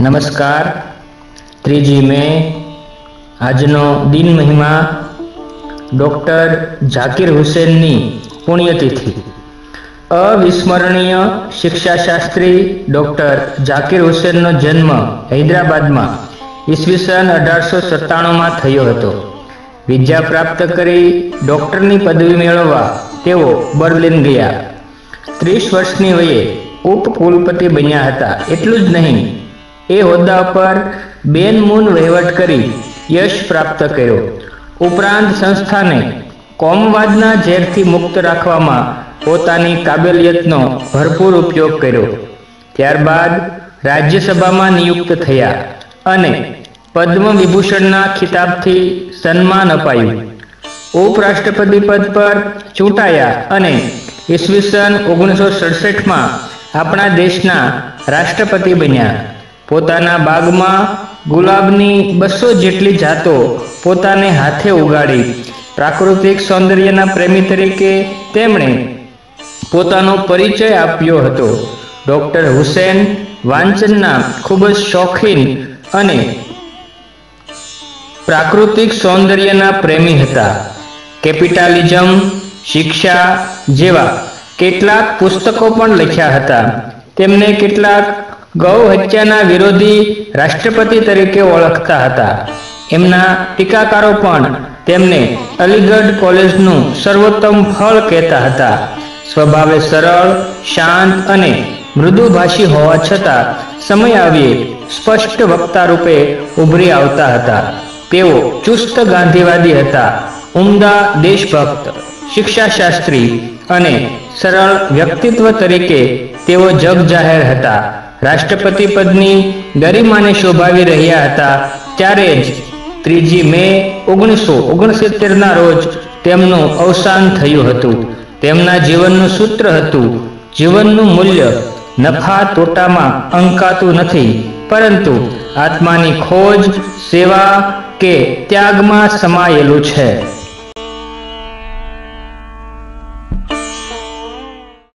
નમસ્કાર. ત્રીજી મે આજનો દિન મહિમા ડૉક્ટર ઝાકીર હુસેનની પુણ્યતિથિ. અવિસ્મરણીય શિક્ષાશાસ્ત્રી ડૉક્ટર ઝાકીર હુસેનનો જન્મ હૈદરાબાદમાં ઈસવીસન અઢારસો સત્તાણુંમાં થયો હતો. વિદ્યા પ્રાપ્ત કરી ડૉક્ટરની પદવી મેળવવા તેઓ બર્લિન ગયા. ત્રીસ વર્ષની વયે ઉપકુલપતિ બન્યા હતા. એટલું જ નહીં એ હોદ્દા પર બેન મૂન વહીવટ કરી યશ પ્રાપ્ત કર્યો. ઉપરાંત સંસ્થાને કોમવાદના ઝેરથી મુક્ત રાખવામાં પોતાની કાબેલિયતનો ભરપૂર ઉપયોગ કર્યો. ત્યારબાદ રાજ્યસભામાં નિયુક્ત થયા અને પદ્મ વિભૂષણના ખિતાબથી સન્માન અપાયું. ઉપરાષ્ટ્રપતિ પદ પર ચૂંટાયા અને ઈસવીસન ઓગણીસો સડસઠમાં આપણા દેશના રાષ્ટ્રપતિ બન્યા. પોતાના બાગમાં ગુલાબની બસો જેટલી જાતો પોતાને હાથે ઉગાડી. પ્રાકૃતિક સૌંદર્યના પ્રેમી તરીકે તેમણે પોતાનો પરિચય આપ્યો હતો. ડૉક્ટર હુસેન વાંચનના ખૂબ જ શોખીન અને પ્રાકૃતિક સૌંદર્યના પ્રેમી હતા. કેપિટાલિઝમ, શિક્ષા જેવા કેટલાક પુસ્તકો પણ લખ્યા હતા. તેમને કેટલાક ગૌ હત્યાના વિરોધી રાષ્ટ્રપતિ તરીકે ઓળખતા હતા. એમના ટીકાકારો પણ તેમને અલીગઢ કોલેજનું સર્વોત્તમ ફળ કહેતા હતા. સ્વભાવે સરળ, શાંત અને મૃદુભાષી હોવા છતાં સમય આવીએ સ્પષ્ટ વક્તા રૂપે ઉભરી આવતા હતા. તેઓ ચુસ્ત ગાંધીવાદી હતા. ઉમદા દેશભક્ત, શિક્ષાશાસ્ત્રી અને સરળ વ્યક્તિત્વ તરીકે તેઓ જગ જાહેર હતા. રાષ્ટ્રપતિ પદની ગરિમાને શોભાવી રહ્યા હતા. ત્યારે જ ત્રીજી મે ઓગણીસો ઓગણસિત્તેરના રોજ તેમનું અવસાન થયું હતું. તેમના જીવનનું સૂત્ર હતું, જીવનનું મૂલ્ય નફા તોટામાં અંકાતું નથી, પરંતુ આત્માની ખોજ, સેવા કે ત્યાગમાં સમાયેલું છે.